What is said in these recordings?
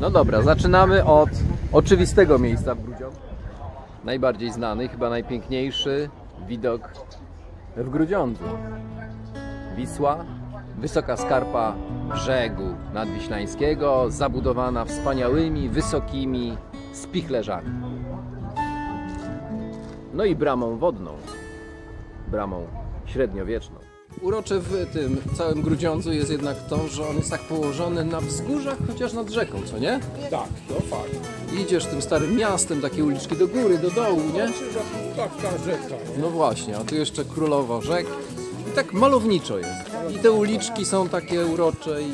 No dobra, zaczynamy od oczywistego miejsca w Grudziądzu. Najbardziej znany, chyba najpiękniejszy widok w Grudziądzu. Wisła, wysoka skarpa brzegu nadwiślańskiego, zabudowana wspaniałymi, wysokimi spichlerzami. No i bramą wodną, bramą średniowieczną. Urocze w tym całym Grudziądzu jest jednak to, że on jest tak położony na wzgórzach, chociaż nad rzeką, co nie? Tak, to fakt. Idziesz tym starym miastem, takie uliczki do góry, do dołu, nie? Taka rzeka. No właśnie, a tu jeszcze królowo rzek. I tak malowniczo jest. I te uliczki są takie urocze i,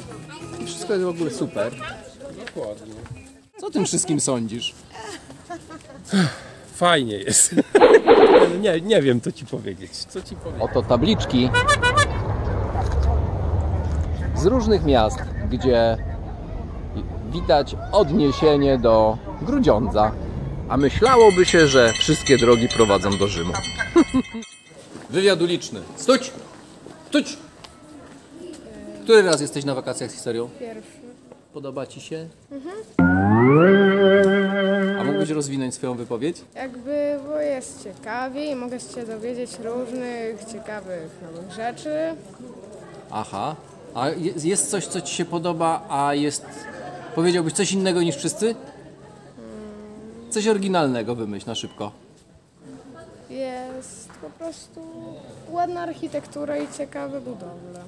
i wszystko jest w ogóle super. Dokładnie. Co o tym wszystkim sądzisz? Fajnie jest. nie, nie wiem co ci powiedzieć. Co ci powiedzieć? Oto tabliczki z różnych miast, gdzie widać odniesienie do Grudziądza. A myślałoby się, że wszystkie drogi prowadzą do Rzymu. Wywiad uliczny. Stuć! Stuć! Który raz jesteś na wakacjach z historią? Pierwszy. Podoba Ci się? A mógłbyś rozwinąć swoją wypowiedź? Jakby, bo jest ciekawie i mogę się dowiedzieć różnych ciekawych nowych rzeczy. Aha. A jest- coś, co Ci się podoba, a jest, powiedziałbyś, coś innego niż wszyscy? Coś oryginalnego wymyśl na szybko. Jest po prostu ładna architektura i ciekawe budowle.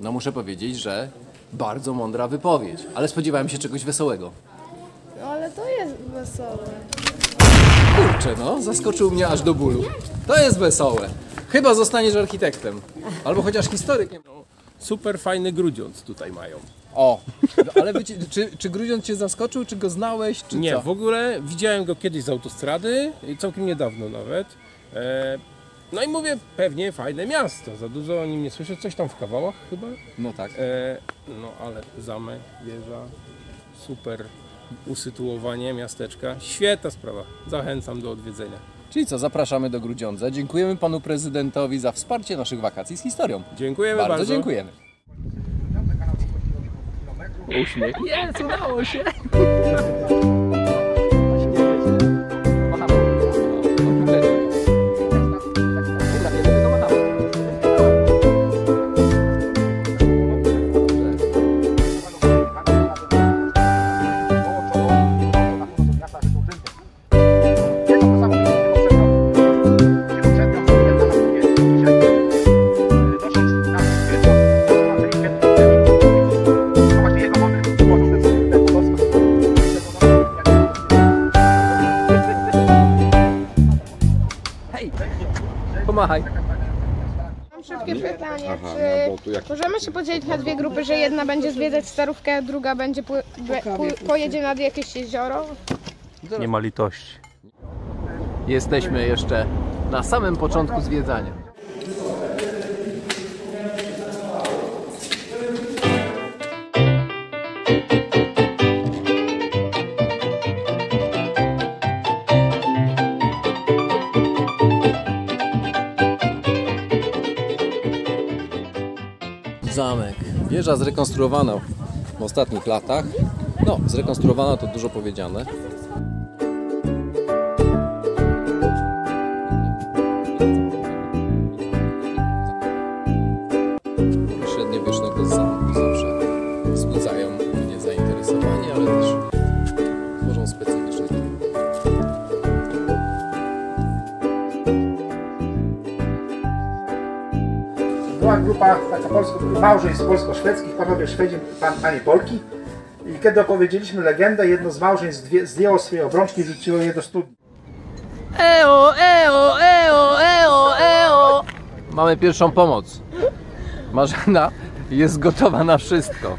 No muszę powiedzieć, że bardzo mądra wypowiedź, ale spodziewałem się czegoś wesołego. No ale to jest wesołe. Kurczę, no, zaskoczył mnie aż do bólu. To jest wesołe. Chyba zostaniesz architektem. Albo chociaż historykiem. Super fajny Grudziądz tutaj mają. O, ale czy, czy Grudziądz Cię zaskoczył, czy go znałeś, czy Nie, co? w ogóle widziałem go kiedyś z autostrady, całkiem niedawno nawet. E, no i mówię, pewnie fajne miasto. Za dużo o nim nie słyszę, coś tam w kawałach chyba. No tak. E, no ale zamek, wieża, super usytuowanie miasteczka. Świetna sprawa. Zachęcam do odwiedzenia. Czyli co, zapraszamy do Grudziądza. Dziękujemy panu prezydentowi za wsparcie naszych wakacji z historią. Dziękujemy Bardzo, bardzo. dziękujemy. Uśmiech. Jest, udało się. pytanie, czy możemy się podzielić na dwie grupy, że jedna będzie zwiedzać starówkę, a druga będzie pły- be- pojedzie nad jakieś jezioro? Nie ma litości. Jesteśmy jeszcze na samym początku zwiedzania. Wieża zrekonstruowana w ostatnich latach. No, zrekonstruowana to dużo powiedziane. średniowiecznego zamku małżeństw polsko-szwedzkich, panowie Szwedzi, pan, panie Polki. I kiedy opowiedzieliśmy legendę, jedno z małżeństw zdję- zdjęło swoje obrączki i rzuciło je do studni. Eo, eo, eo, eo, eo. Mamy pierwszą pomoc. Marzena jest gotowa na wszystko.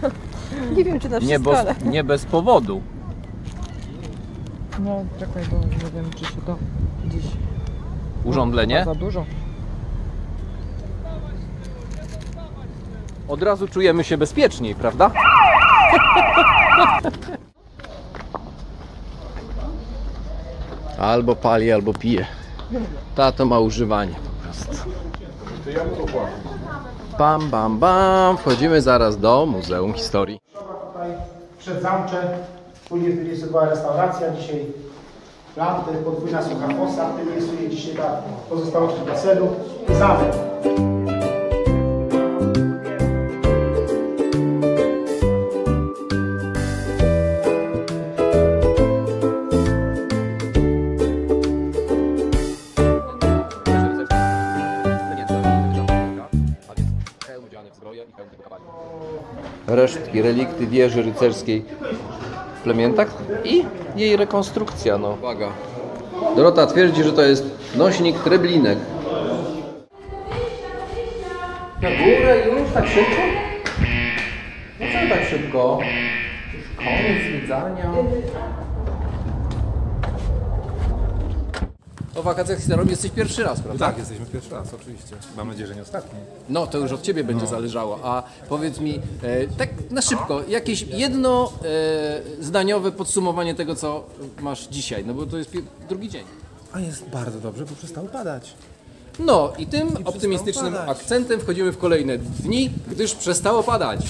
Nie wiem, czy na Nie, wszystko, bo, ale... nie bez powodu. No, czekaj, bo nie wiem, czy się to gdzieś... Urządlenie. Za dużo. Od razu czujemy się bezpieczniej, prawda? Albo pali, albo pije. Tato ma używanie po prostu. Bam, bam, bam. Wchodzimy zaraz do Muzeum Historii. Przedzamcze, później w tym miejscu była restauracja, dzisiaj planty, podwójna sucha fosa, w tym miejscu jest dzisiaj ta pozostałości basenu i zamek. Resztki, relikty wieży rycerskiej w Plementach i jej rekonstrukcja. No. Uwaga. Dorota twierdzi, że to jest nośnik treblinek. Na górę już tak szybko? Dlaczego tak szybko? Koniec zwiedzania. O wakacjach historii jesteś pierwszy raz, prawda? Tak, jesteśmy pierwszy raz, oczywiście. Mam nadzieję, że nie ostatni. No, to już od Ciebie będzie zależało. A powiedz mi, e, tak na szybko, jakieś jedno e, zdaniowe podsumowanie tego, co masz dzisiaj, no bo to jest drugi dzień. A jest bardzo dobrze, bo przestało padać. No i tym optymistycznym padać. akcentem wchodzimy w kolejne dni, gdyż przestało padać.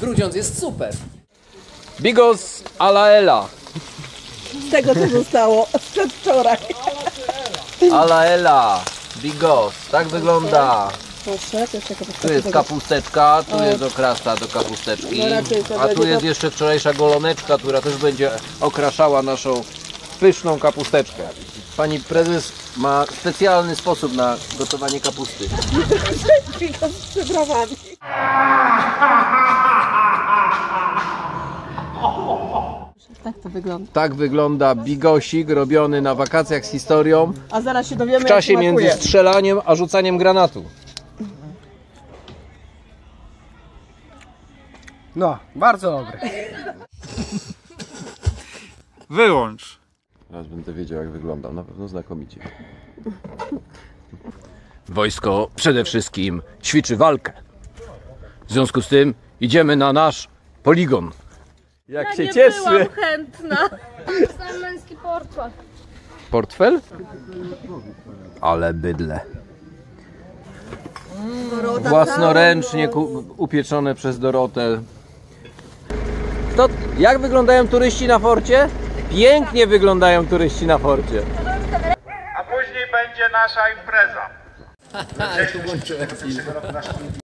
Grudziądz jest super. Bigos ala Ela. Tego co zostało przedwczoraj. Ala Ela. Bigos. Tak wygląda. Proszę, to jeszcze Tu jest kapusteczka, tu jest okrasta do kapusteczki, No raczej to a tu będzie jest to- jeszcze wczorajsza goloneczka, która też będzie okraszała naszą pyszną kapusteczkę. Pani prezes ma specjalny sposób na gotowanie kapusty. Z przyprawami. Tak to wygląda. Tak wygląda bigosik robiony na wakacjach z historią A zaraz się dowiemy w czasie jak między smakuje. strzelaniem a rzucaniem granatu. No, bardzo dobre. Wyłącz! Teraz będę wiedział jak wyglądam, na pewno znakomicie. Wojsko przede wszystkim ćwiczy walkę. W związku z tym idziemy na nasz poligon. Jak się cieszy! chętna. Sam męski portfel. Portfel? Ale bydle. Własnoręcznie ku- upieczone przez Dorotę. To, jak wyglądają turyści na forcie? Pięknie wyglądają turyści na forcie. A później będzie nasza impreza.